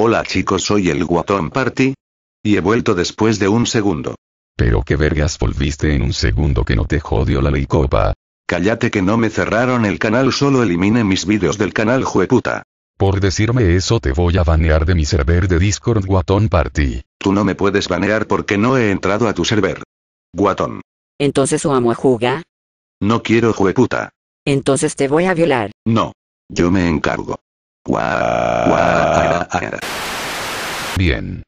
Hola chicos, soy el Guatón Party. Y he vuelto después de un segundo. Pero qué vergas volviste en un segundo que no te jodió la ley copa. Cállate que no me cerraron el canal, solo elimine mis vídeos del canal, jueputa. Por decirme eso te voy a banear de mi server de Discord Guatón Party. Tú no me puedes banear porque no he entrado a tu server. Guatón. Entonces o amo a jugar. No quiero jueputa. Entonces te voy a violar. No. Yo me encargo. Guau. Bien.